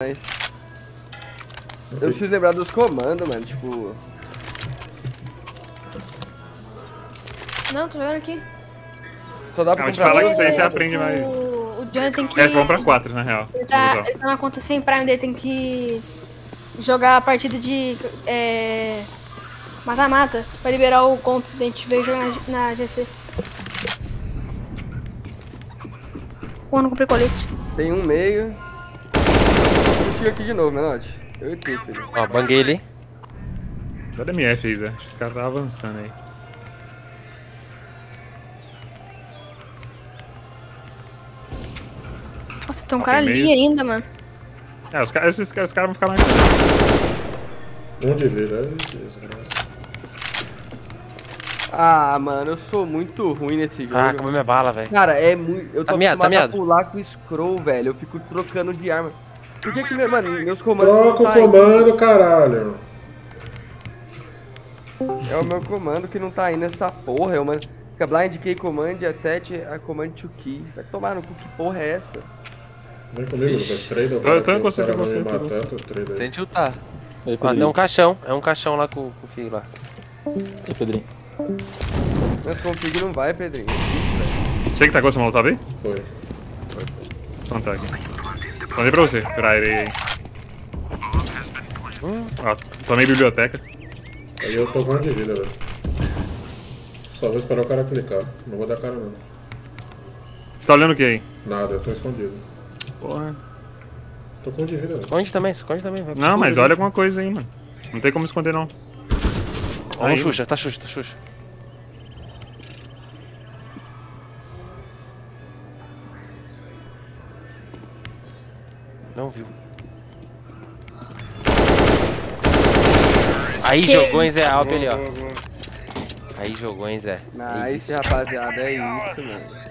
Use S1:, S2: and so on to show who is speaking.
S1: Mas... Eu preciso lembrar dos comandos, mano, tipo...
S2: Não, tô jogando aqui.
S1: Só dá pra
S3: Não, te
S1: comprar
S3: fala que
S1: dois?
S3: isso aí você aprende mais.
S2: O, o Johnny tem que.
S3: É, compra 4, na real.
S2: Ele tá, ele tá na conta sem Prime dele, tem que jogar a partida de. É. Mata-mata pra liberar o conto da gente veio jogar na, na GC. Pô, não comprei colete.
S1: Tem um meio. Contigo aqui de novo, Menote. Eu e tu, filho.
S4: Ó, banguei ele.
S3: Só da MF aí, Zé. Acho que os caras estavam avançando aí.
S2: Nossa, tem um
S3: Ó,
S2: cara ali
S3: meio.
S2: ainda, mano.
S3: É, os caras, esses caras, os caras vão ficar mais.
S5: Um de vida, é.
S1: Ah, mano, eu sou muito ruim nesse jogo.
S4: Ah, acabou minha bala, velho.
S1: Cara, é muito. Eu tô
S4: Tá tá
S1: acostumado a
S4: miado.
S1: pular com o scroll, velho. Eu fico trocando de arma. Por que que, meu, mano, meus comandos
S5: Troca
S1: não
S5: o
S1: tá indo?
S5: comando, caralho.
S1: É o meu comando que não tá indo nessa porra. É o mano. Fica blind key command, attach a command to key. Vai tomar no cu, que porra é essa?
S5: Vem comigo, Lucas. Trade eu
S3: Tô- tô
S5: aqui, o
S3: encostando,
S5: cara
S3: tô
S5: matar, tu trade aí.
S4: Tente ultar.
S6: Aí,
S4: Ó, é um caixão. É um caixão lá com, com o filho lá.
S6: Aí, Pedrinho.
S1: Mas config não vai, Pedrinho.
S3: Você que tá com essa molotov aí?
S5: Foi.
S3: Então tá aqui. Mandei pra você, pra ele aí. Ó, tomei biblioteca.
S5: Aí eu tô com um de vida, velho. Só vou esperar o cara clicar. Não vou dar cara não.
S3: Você tá olhando o que aí?
S5: Nada, eu tô escondido.
S3: Porra.
S5: Tô com um de vida, velho.
S4: Esconde também, esconde também. vai
S3: Não, mas olha alguma coisa aí, mano. Não tem como esconder, não.
S4: Ó, um Xuxa, tá Xuxa, tá Xuxa. Não viu. Aí
S2: Que-
S4: jogou em Zé Alpe ali, ó.
S1: Boa, boa, boa.
S4: Aí jogou em Zé.
S1: Nice, rapaziada. É isso, mano.